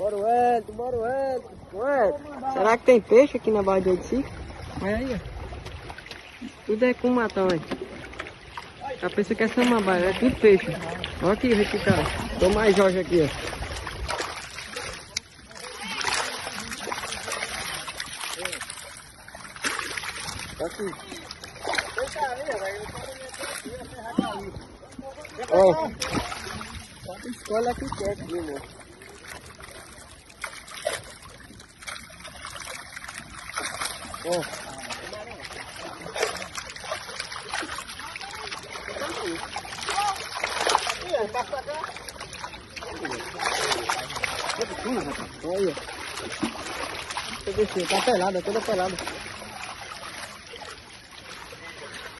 Bora o Wellington, bora o Wellington. Wellington. Será que tem peixe aqui na Barra de Ourici? Olha aí, ó. Tudo é com matão aí. A pessoa que é samambaia, é tudo peixe. Olha aqui, Rico, cara. Tô mais Jorge aqui, ó. Aqui. Ó. Escolhe aqui 哦这个雪糕在哪里在哪里